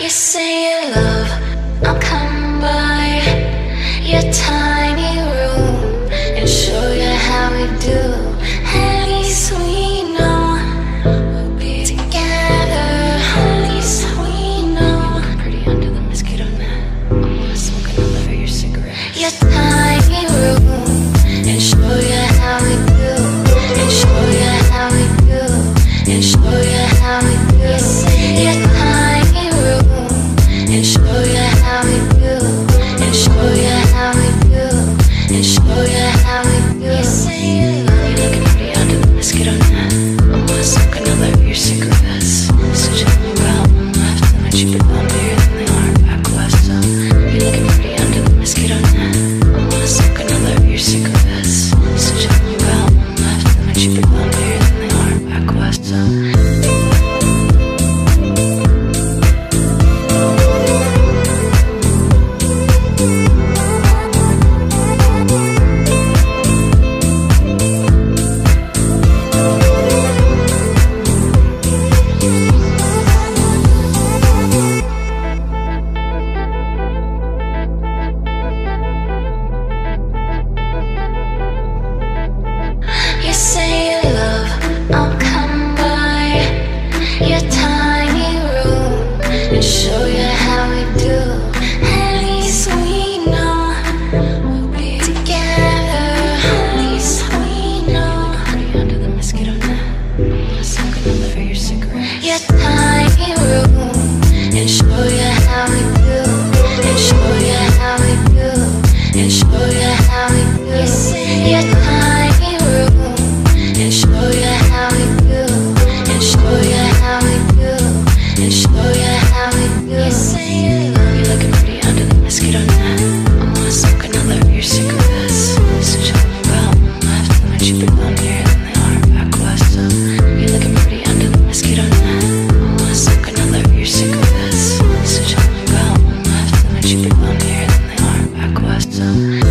You say show back